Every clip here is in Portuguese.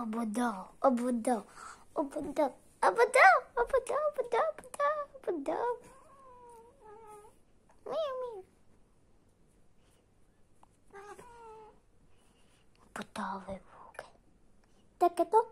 O budão, o budão, o budão, o budão, o budão, o budão, o Meu, meu. O budão é Tá que tô?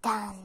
Tan.